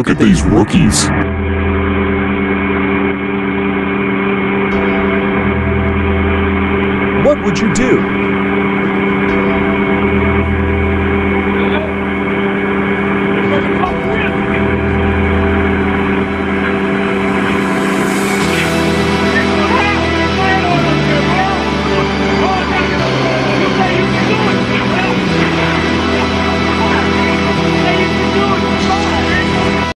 Look at these rookies. What would you do